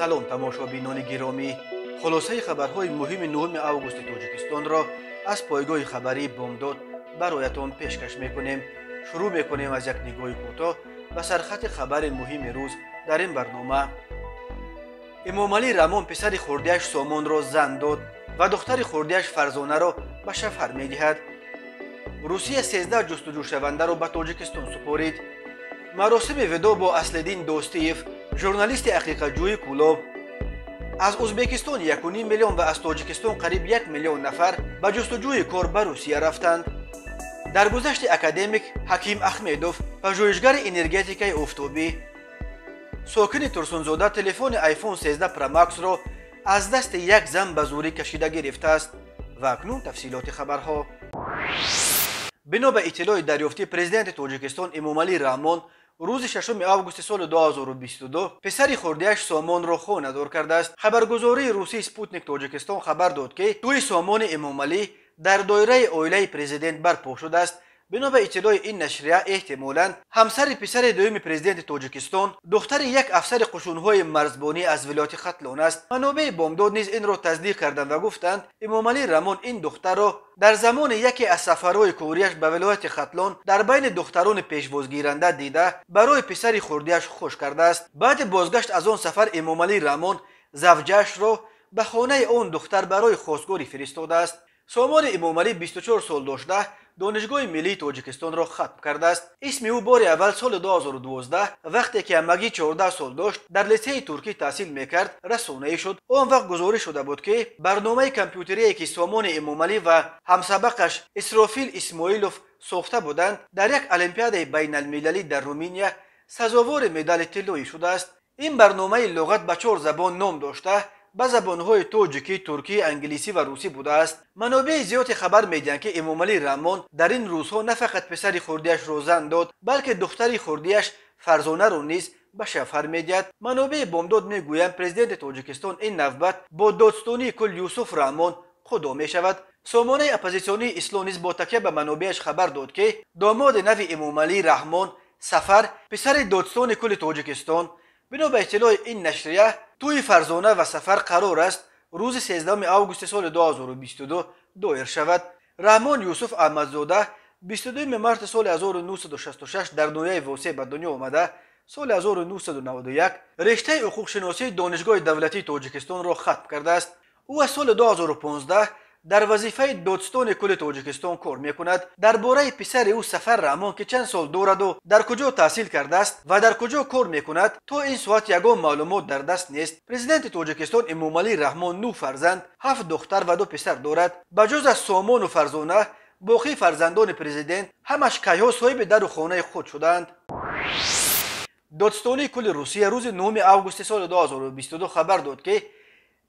салом тамошобинони гиромӣ хулосаи хабарҳои муҳими 9 августи тоҷикистонро аз пойгоҳи хабарии бомдод бароятон пешкаш мекунем шурӯъ мекунем аз як нигоҳи кӯтоҳ ба сархати хабари муҳими рӯз дар ин барнома эмомалӣ рамон писари хурдиаш сомонро зан дод ва духтари хурдиаш фарзонаро ба шафар медиҳад русия сездаҳ ҷустуҷӯшавандаро ба тоҷикистон супорид маросими видо бо аслиддин достиев журналисти ақиқатҷӯи кӯлоб аз ӯзбекистон 1 миллион ва аз тоҷикистон қариб 1 миллион нафар ба ҷустуҷӯи кор ба русия рафтанд. Дар гузашти академик ҳаким ахмедов пажӯҳишгари энергетикаи офтобӣ. Сокини турсунзода телефони iphone 13 promaxро аз дасти як зан ба зурӣ кашида гирифтааст ва акнун тафсилоти хабарҳо. Бино ба иттилои дарёфтӣ президенти тоҷикистон эмомалӣ раҳмон рӯзи 6 августи соли 2022 писари хурдиаш сомонро хонадор кардааст. Хабаргузории русии спутник тоҷикистон хабар дод ки тӯи сомони эмомалӣ дар доираи оилаи президент барпо шудааст بنا به اطلاع این نشریه احتمالا همسر پسر دوم پرزیدنت تاجیکستان دختر یک افسر قشونهای مرزبانی از ولایت خطلون است. منابع بامداد نیز این را تصدیق کردند و گفتند امامعلی رمان این دختر را در زمان یکی از سفرهای کوریش به ولایت خطلون در بین دختران پیشوازگیرنده دیده برای پسر خوردیش خوش کرده است. بعد بازگشت از آن سفر امامعلی رمان زوجهاش را به خانه آن دختر برای خواستگاری فرستاده است. سامان امامعلی 24 سال داشته донишгоҳи миллии тоҷикистонро хатм кардааст. Исми ӯ бори аввал соли 2012 вақте ки амагӣ 14 сол дошт дар литсеи туркӣ таҳсил мекард расонаӣ шуд. Он вақт гузориш шуда буд ки барномаи компютерие ки сомони эмомалӣ ва ҳамсабақаш исрофил исмоилов сохта буданд дар як олимпиадаи байналмилалӣ дар руминия сазовори медали тиллоӣ шудааст. Ин барномаи луғат ба чор забон ном дошта ба забонҳои тоҷикӣ туркӣ англисӣ ва русӣ будааст. Манобеи зиёде хабар медиҳанд ки эмомалӣ раҳмон дар ин рӯзҳо на фақат писари хурдиашро зан дод балки духтари хурдиаш фарзонаро низ ба шафар медиҳад. Манобеи бомдод мегӯянд президенти тоҷикистон ин навбат бо додстонии кул юсуф раҳмон худо мешавад. Сомонаи оппозитсионии ислом низ бо такя ба манобеаш хабар дод ки домоди нави эмомалӣ раҳмон сафар писари додстони кули тоҷикистон бино ба иттилои ин нашрия тӯи фарзона ва сафар қарор аст. Рӯзи 13 августи соли 2022 доир шавад. Раҳмон юсуф аҳмадзода 22 марти соли 1966 дар ноҳияи восе ба дунё омада. Соли 1991 риштаи ҳуқуқшиносии донишгоҳи давлатии тоҷикистонро хатм кардааст. Ӯ аз соли 2015 дар вазифаи додстони кули тоҷикистон кор мекунад дар бораи писари ӯ сафар раҳмон ки чанд сол дораду дар куҷо таҳсил кардааст ва дар куҷо кор мекунад то ин соат ягон маълумот дар даст нест президенти тоҷикистон эмомалӣ раҳмон нӯ фарзанд ҳафт духтар ва ду писар дорад ба ҷуз аз сомону фарзона боқии фарзандони президент ҳамаш кайҳо соҳиби дару хонаи худ шудаанд додстонии кули русия рӯзи 9 августи соли 2022 хабар дод ки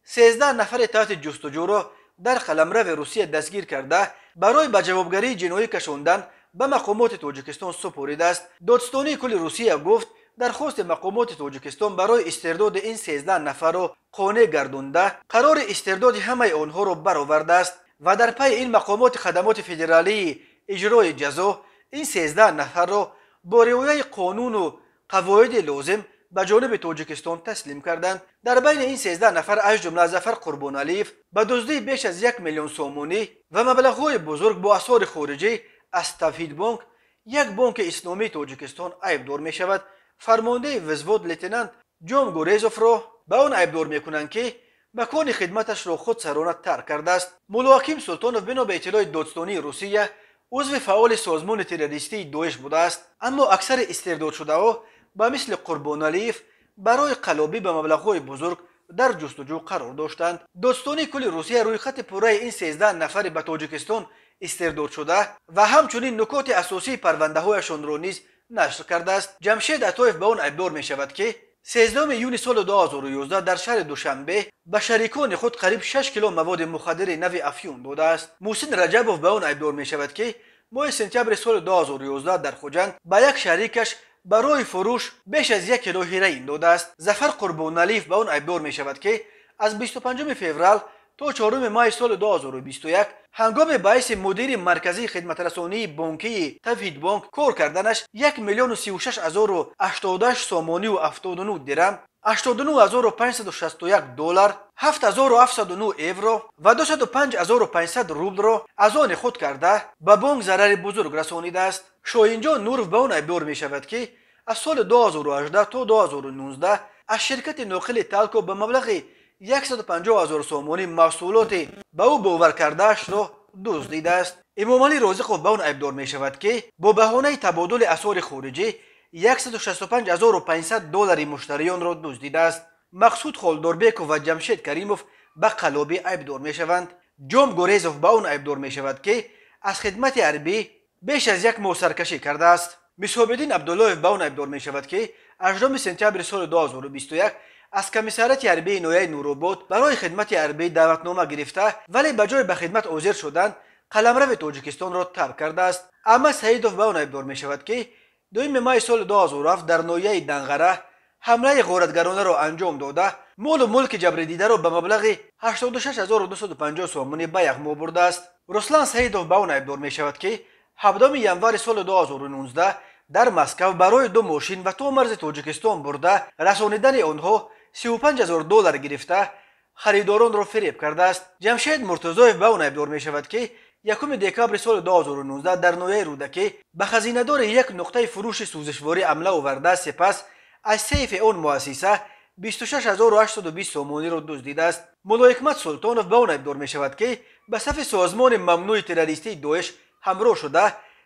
13 нафари таҳти ҷустуҷӯро در قلمرو روسیه دستگیر کرده برای به جوابگری جنایی کشوندن به مقامات تاجیکستان سپرده است. دادستانی کل روسیه گفت درخواست مقامات تاجیکستان برای استرداد این 13 نفر را قانع گردانده قرار استرداد همه آنها را برآورده است و در پی این مقامات خدمات فدرالی اجرای جزا این 13 نفر را با رویه قانون و قواعد لازم به جانب تاجیکستان تسلیم کردند. در بین این 13 نفر از جمله ظفر قربانالیف به دزدی بیش از یک میلیون سومونی و مبلغهای بزرگ با اثار خارجی از تفهید بانک یک بانک اسلامی توجیکستان عیبدار می شود. فرمانده وزود لیتنانت جون گوریزوف را به آن عیبدار می کنند که مکان خدمتش را خود سرانه ترک کرده است. مولا سلطانوف بنا به اطلاع دادستانی روسیه عضو فعال سازمان تروریستی دوش بوده است. اما اکثر استرداد شده ها به مثل قربونالیف برای قلابی به مبلغهای بزرگ در جستجو قرار داشتند. دوستانی کلی روسیه روی خط پوره این 13 نفر به تاجیکستان استرداد شده و همچنین نکات اساسی پرونده هایشان را نیز نشر کرده است. جمشید عطایف به آن عبار می شود که 13 یونی سال 2011 در شهر دوشنبه به شریکان خود قریب 6 کیلو مواد مخدر نوی افیون داده است. موسین رجبوف به آن عبار می شود که ماه سپتامبر سال 2011 در خوجند با یک شریکش برای فروش بیش از یک کیلو هیره این داده است زفر قربونالیف به اون ایبدار می شود که از 25 فوریه تا 4 ماه سال 2021 هنگام باعث مدیر مرکزی خدمت رسانی بانکی تفهید بانک کار کردنش یک میلیون و سی و سومانی و 79 درم 89561 доллар 7709 евро ва 205500 рублро аз они худ карда ба бонк зарари бузург расонидааст. Шоҳинҷон нуров ба он айбдор мешавад ки аз соли 2018 то 2019 аз ширкати нуқили талко ба маблағи 150 сомонӣ маҳсулоти ба ӯ бовар кардаашро дуздидааст эмомалӣ розиқов ба он айбдор мешавад ки бо баҳонаи табодули асъори хориҷӣ 165500 доллари муштариёнро дуздидааст. мақсуд холдорбеков ва ҷамшед каримов ба қаллобӣ айбдор мешаванд. ҷом гурезов ба он айбдор мешавад ки аз хидмати ҳарбӣ беш аз як моҳ саркашӣ кардааст. мисҳобиддин абдуллоев ба он айбдор мешавад ки 8 сентябри соли 2021 аз комиссарияти ҳарбии ноҳияи нуробод барои хидмати ҳарбӣ даъватнома гирифта вале ба ҷои ба хидмат ҳозир шудан қаламрави тоҷикистонро тарк кардааст. аҳмад саидов ба он айбдор мешавад ки дуюми майи соли 2007 дар ноҳияи данғара ҳамлаи ғоратгаронаро анҷом дода молу мулки ҷабридидаро ба маблағи 86250 сомонӣ ба яхмо бурдааст руслан саидов ба он айбдор мешавад ки 7 январи соли 2019 дар москав барои ду мошин ва то марзи тоҷикистон бурда расонидани онҳо 35000 доллар гирифта харидоронро фиреб кардааст. Ҷамшед муртазоев ба он айбдор мешавад ки якуми декабри соли 2019 дар ноҳияи рӯдакӣ ба хазинадори як нуқтаи фурӯши сӯзишворӣ амла оварда сепас аз сейфи он муассиса 26820 сомониро дуздидааст муллоҳикмат султонов ба он айбдор мешавад ки ба сафи созмони мамнӯи террористии доиш ҳамроҳ шуда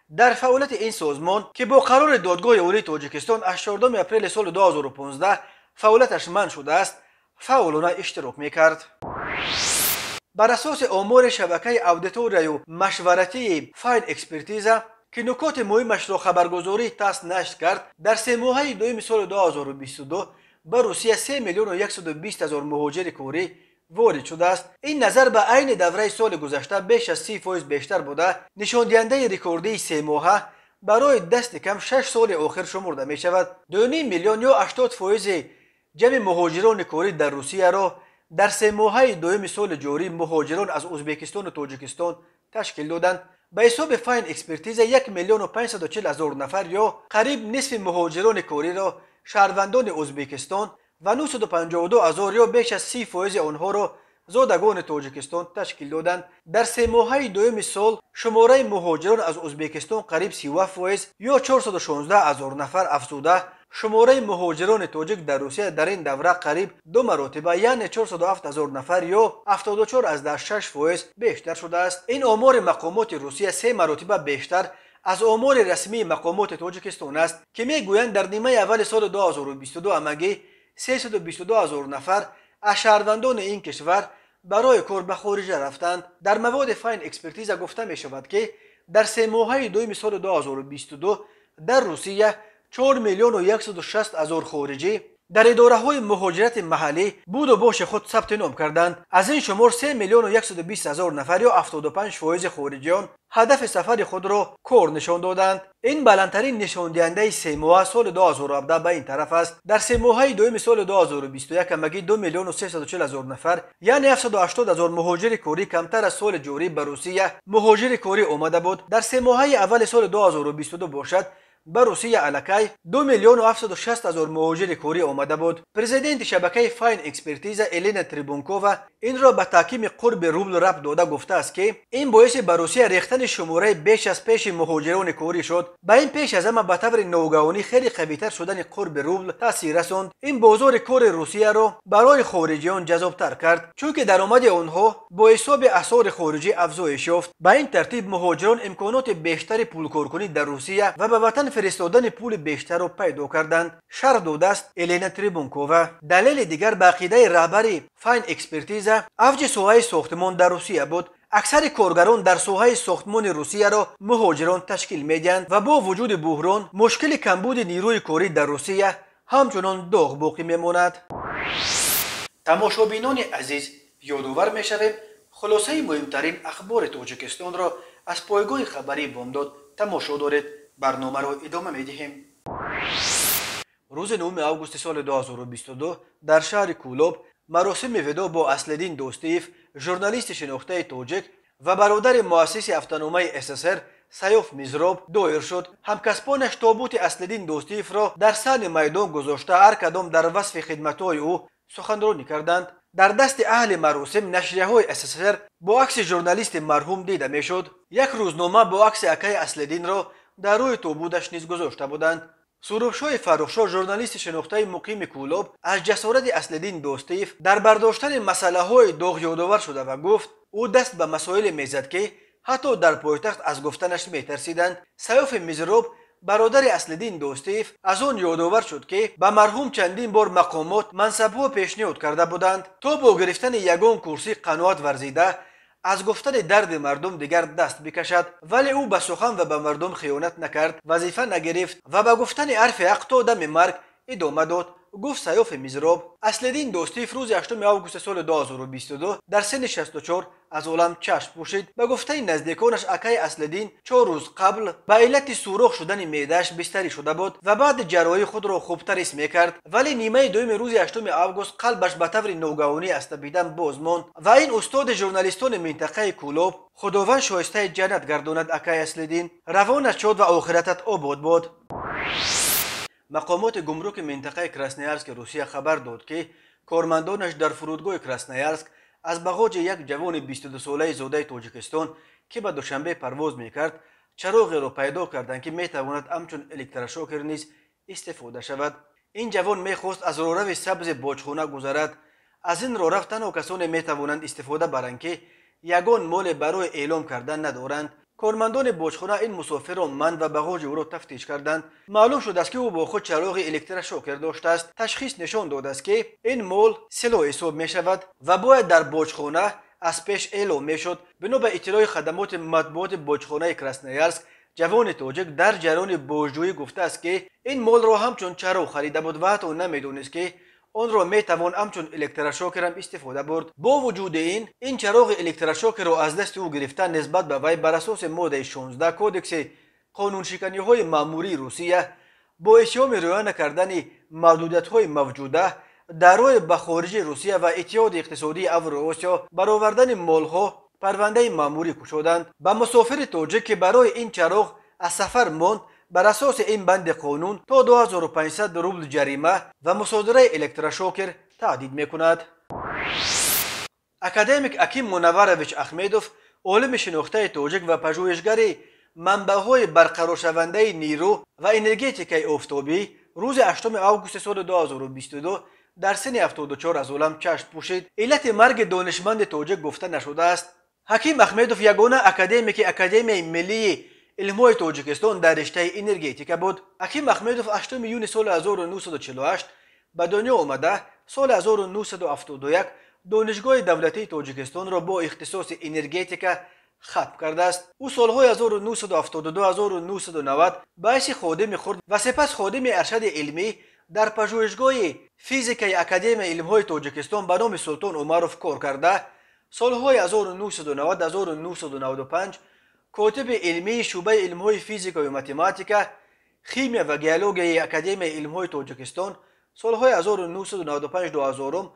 дар фаъолияти ин созмон ки бо қарори додгоҳи олии тоҷикистон аз 14 апрели соли 2015 фаъолияташ манъ шудааст фаъолона иштирок мекард бар асоси омори шабакаи аудиторияю машваратии файн экспертиза ки нукоти муҳимашро хабаргузории тас нашр кард дар семоҳаи дуюми соли 2022 ба русия 3 миллиону 120 ҳазор муҳоҷири корӣ ворид шудааст. Ин назар ба айни давраи соли гузашта беш аз си фоиз бештар буда. Нишондиҳандаи рекордии семоҳа барои дасти кам шаш соли охир шумурда мешавад. Дуним миллион ё 80 фоизи ҷамъи муҳоҷирони корӣ дар русияро дар семоҳаи дуюми соли ҷорӣ муҳоҷирон аз ӯзбекистону тоҷикистон ташкил доданд ба ҳисоби файн экспертиза 1 миллиону 540 ҳазор нафар ё қариб нисфи муҳоҷирони кориро шаҳрвандони ӯзбекистон ва 952 ҳазор ё беш аз си фоизи онҳоро зодагони тоҷикистон ташкил доданд дар семоҳаи дуюми сол шумораи муҳоҷирон аз ӯзбекистон қариб 37 фоиз ё 416 ҳазор нафар афзуда شماره مهاجران تاجیک در روسیه در این دوره قریب دو مرتبه یعنی 407 هزار نفر یا 74 از ده 6 فایز بیشتر شده است. این آمار مقامات روسیه سه مرتبه بیشتر از آمار رسمی مقامات تاجیکستان است که می‌گویند در نیمه اول سال 2022 همگی 322 هزار نفر از شهروندان این کشور برای کار به خارجه رفتند. در مواد فاین اکسپرتیزه گفته می شود که در سه ماهه دوم سال 2022 در روسیه 4 миллиону 160 ҳазор хориҷӣ дар идораҳои муҳоҷирати маҳаллӣ буду боши худ сабти ном карданд аз ин шумор 3 миллиону 120 ҳазор нафар ё 75 фоизи хориҷиён ҳадафи сафари худро кор нишон доданд ин баландтарин нишондиҳандаи семоҳа соли 2017 ба ин тараф аст дар семоҳаи дуюми соли 2021 амагӣ 2 миллиону 340 ҳазор нафар яъне 780 ҳазор муҳоҷири корӣ камтар аз соли ҷорӣ ба русия муҳоҷири корӣ омада буд дар семоҳаи аввали соли 2022 бошад به روسیه علکی دو میلیون و 760 هزار مهاجر کوری آمده بود پرزیدنت شبکه فاین اکسپرتیز الینا تریبونکووا این را به تحکیم قرب روبل رب داده گفته است که این باعث به روسیه ریختن شماره بیش از پیش مهاجران کوری شد. به این پیش از همه به طور نوگوانی خیلی قویتر شدن قرب روبل تاثیر رساند این بازار کور روسیه را برای خارجیان جذابتر کرد. چون که درآمد آنها با حساب اثار خارجی افزایش یافت. به این ترتیب مهاجران امکانات بیشتری پولکارکنی در روسیه و به وطن فرستادن پول بیشتر رو پیدا کردند شر دو دست الینا تریبونکووا دلیل دیگر به عقیده رهبری فاین اکسپرتیز اوج ساحه‌های ساختمان در روسیه بود. اکثر کارگران در ساحه‌های ساختمان روسیه را مهاجران تشکیل می‌دهند و با وجود بحران مشکل کمبود نیروی کاری در روسیه همچنان داغ باقی میماند. تماشابینان عزیز یادآور می‌شویم خلاصه مهمترین اخبار تاجیکستان را از پایگاه خبری بامداد تماشا دارید. برنامه رو ادامه می دهیم. روز 9 آگوست سال 2022 در شهر کولوب مراسم ودا با اسلدین دوستیف ژورنالیست شناخته توجک و برادر مؤسس افتانومه اسسر سیوف میزروب دویر شد. همکسبانش تابوت اسلدین دوستیف را در سن میدان گذاشته هر کدام در وصف خدمتهای او سخنرانی کردند. در دست اهل مراسم نشریه های اسسر با عکس ژورنالیست مرحوم دیده می‌شد. یک روزنامه با عکس اکای اسلدین را дар рӯи тобудаш низ гузошта буданд сурӯбшои фаррухшо журналисти шинохтаи муқими кӯлоб аз ҷасорати аслиддин достиев дар бардоштани масъалаҳои доғ ёдовар шуда ва гуфт ӯ даст ба масоиле мезад ки ҳатто дар пойтахт аз гуфтанаш метарсиданд саёфи мизроб бародари аслиддин достиев аз он ёдовар шуд ки ба марҳум чандин бор мақомот мансабҳо пешниҳод карда буданд то бо гирифтани ягон курсӣ қаноат варзида аз гуфтани дарди мардум дигар даст бикашад вале ӯ ба сухан ва ба мардум хиёнат накард вазифа нагирифт ва ба гуфтани ҳарфи ҳақ то дами марг идома дод گفت سیوف میزروب اصل دین دوستی فروز 8 آگوست سال 2022 در سن 64 از عالم چشم پوشید به گفته نزدیکانش اکای اصلدین چهار روز قبل به علت سوراخ شدن میدهش بستری شده بود و بعد جراحی خود را خوبتر اسم می‌کرد. ولی نیمه دوم روز 8 آگوست قلبش به طور ناگهانی از تبیدن باز ماند و این استاد ژورنالیستان منطقه کولوب خداوند شایسته جنت گرداند اکای اصلدین روانت شد و آخرتت آباد بود. Мақомоти гумруки минтақаи красноярски русия хабар дод ки кормандонаш дар фурудгоҳи красноярск аз бағоҷи як ҷавони 22солаи зодаи тоҷикистон ки ба душанбе парвоз мекард чароғеро пайдо карданд ки метавонад ҳамчун электрошокер низ истифода шавад. Ин ҷавон мехост аз рорави сабзи боҷхона гузарад. Аз ин рорав танҳо касоне метавонанд истифода баранд ки ягон моле барои эълом кардан надоранд кормандони боҷхона ин мусофирро ман ва бағоҷи ӯро тафтиш карданд маълум шудааст ки ӯ бо худ чароғи электрошокер доштааст ташхис нишон додааст ки ин мол сило ҳисоб мешавад ва бояд дар боҷхона аз пеш эълом мешуд бино ба иттилои хадамоти матбуоти боҷхонаи красноярск ҷавони тоҷик дар ҷараёни божҷӯӣ гуфтааст ки ин молро ҳамчун чароғ харида буд ва ҳатто намедонист ки онро метавон ҳамчун электрошокерам истифода бурд. Бо вуҷуди ин ин чароғи электрошокерро аз дасти ӯ гирифтан нисбат ба вай бар асоси моддаи 16 кодекси қонуншиканиҳои маъмурии русия бо иттиҳоми риоя накардани маҳдудиятҳои мавҷуда дар роҳи ба хориҷи русия ва иттиҳоди иқтисодии авроосиё баровардани молҳо парвандаи маъмурӣ кушоданд. Ба мусофири тоҷик ки барои ин чароғ аз сафар монд бар асоси ин банди қонун то 2500 рубл ҷарима ва мусодираи электрошокер таҳдид мекунад. Академик аким мунавварович ахмедов олими шинохтаи тоҷик ва пажӯҳишгари манбаъҳои барқароршавандаи нирӯ ва энергетикаи офтобӣ рӯзи 8 августи соли 2022 дар синни 74 аз олам чашм пӯшид. Иллати марги донишманди тоҷик гуфта нашудааст. Ҳаким ахмедов ягона академики академияи миллии илмҳои тоҷикистон дар риштаи энергетика буд. Аким ахмедов 8 июни соли 1948 ба дунё омада соли 1971 донишгоҳи давлатии тоҷикистонро бо ихтисоси энергетика хатм кардааст. Ӯ солҳои 1972-1990 ба ҳайси ходими хурд ва сипас ходими аршади илмӣ дар пажӯҳишгоҳи физикаи академияи илмҳои тоҷикистон ба номи султон умаров кор карда. Солҳои 1990-1995 کتب علمی شعبه علمهای فیزیک و ماتماتیکا خیمیا و گیالوگی اکادمی علمهای سال سالهای 1995 2000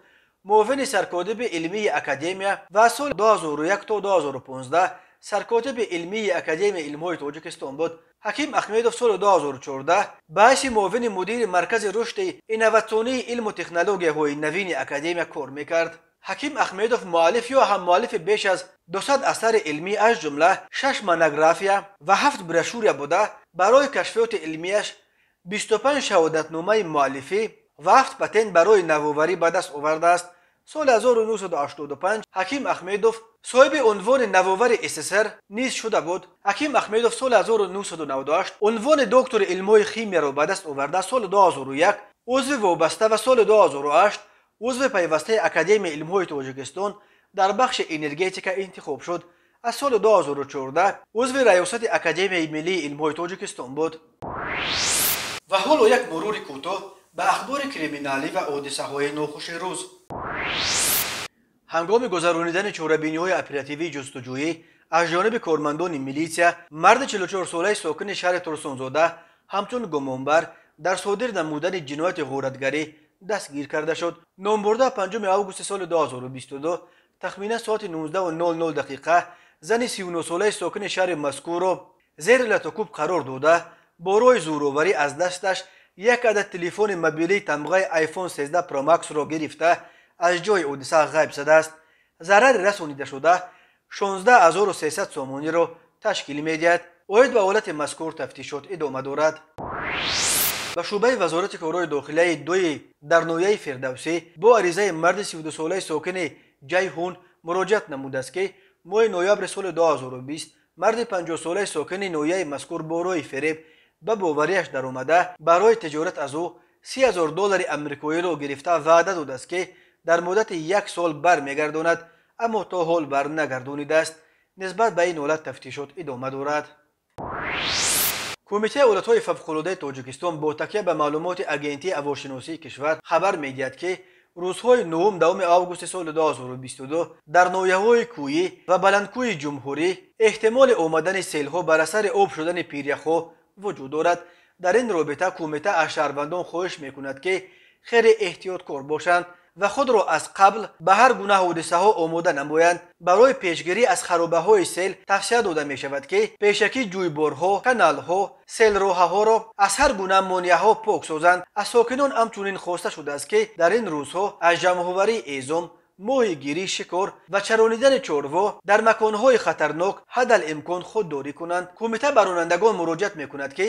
معاون سرکاتب علمی اکادمیا و سال 2001 تا 2015 سرکاتب علمی اکادمی علمهای توجکستان بود. حکیم احمدوف سال 2014 باعث حیث مدیر مرکز رشد انواتسیونی علم و تکنولوژیهای نوین اکادمیا کار می‌کرد. حکیم احمدوف معالف یا هم معالف بیش از 200 اثر علمی از جمله 6 مانوگرافیا و 7 بروشور بوده برای کشفیات علمیش 25 شهادتنامه معالفی و 7 پتن برای نوآوری به دست آورده است. سال 1985 حکیم احمدوف صاحب عنوان نوآور اسسر نیز شده بود. حکیم احمدوف سال 1998 عنوان دکتر علمای خیمیا را به دست آورده. سال 2001 عضو وابسته و سال 2008 узви пайвастаи академияи илмҳои тоҷикистон дар бахши энергетика интихоб шуд. Аз соли 2014 узви раёсати академияи миллии илмҳои тоҷикистон буд. Ва ҳоло як мурури кӯтоҳ ба ахбори криминалӣ ва ҳодисаҳои нохуши рӯз. Ҳангоми гузаронидани чорабиниҳои оперативии ҷустуҷӯӣ аз ҷониби кормандони милитсия марди 44солаи сокини шаҳри турсунзода ҳамчун гумонбар дар содир намудани ҷинояти ғоратгарӣ دستگیر کرده شد. نامبرده 5 اوگوست سال 2022 تخمینه ساعت 19 و 00 دقیقه زن 39 ساله ساکن شهر مسکو را زیر لاتوکوب قرار داده. با روی زوروری از دستش یک عدد تلفن مبیلی تمغه آیفون 13 پرو ماکس را گرفته. از جای اودیسه غیب شده است. ضرر رسانیده شده. 16300 سومونی را تشکیل می‌دهد. اوید به حالت مذکور شد. ادامه دارد. Ба шӯъбаи вазорати корҳои дохилияи дуи дар ноҳияи фирдавсӣ бо аризаи марди 32солаи сокини ҷайҳун муроҷиат намудааст ки моҳи ноябри соли 2020 марди 50солаи сокини ноҳияи мазкур бо роҳи фереб ба боварияш даромада барои тиҷорат аз ӯ 30 доллари амрикоиро гирифта ваъда додааст ки дар муддати як сол бармегардонад аммо то ҳол барнагардонидааст нисбат ба ин ҳолат тафтишот идома дорад کمیته ایالت‌های فوق‌العاده تاجیکستان با تکیه به معلومات آگنتی هواشناسی کشور خبر می‌دید که روزهای نهم دوم آگوست سال 2022 در نویه‌های کویی و بلندکوی جمهوری احتمال آمدن سیل‌ها بر اثر آب شدن پیریخو وجود دارد. در این رابطه کمیته از شهروندان خواهش می‌کند که خیر احتیاط کار باشند. Ва худро аз қабл ба ҳар гуна ҳодисаҳо омода намоянд. Барои пешгирӣ аз харобаҳои сел тавсия дода мешавад ки пешакӣ ҷӯйборҳо каналҳо селроҳаҳоро аз ҳар гуна монеаҳо пок созанд. Аз сокинон ҳамчунин хоста шудааст ки дар ин рӯзҳо аз ҷамъоварии эзом моҳигирӣ шикор ва чаронидани чорво дар маконҳои хатарнок ҳадалимкон худдорӣ кунанд. Кумита ба ронандагон муроҷиат мекунад ки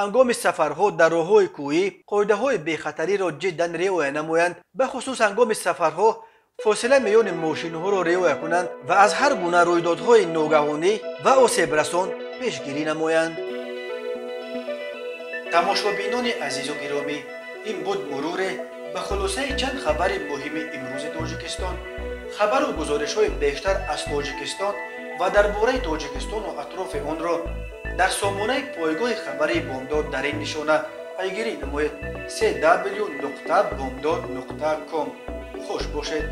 ҳангоми сафарҳо дар роҳҳои кӯҳӣ қоидаҳои бехатариро ҷиддан риоя намоянд бахусус ҳангоми сафарҳо фосила миёни мошинҳоро риоя кунанд ва аз ҳар гуна рӯйдодҳои ногаҳонӣ ва осебрасон пешгирӣ намоянд. Тамошобинони азизу гиромӣ ин буд муруре ба хулосаи чанд хабари муҳими имрӯзи тоҷикистон хабару гузоришҳои бештар аз тоҷикистон ва дар бораи тоҷикистону атрофи онро дар сомонаи пойгоҳи хабари бомдод дар ин нишона. Пайгирӣ намоед cw бомдод ком хуш бошед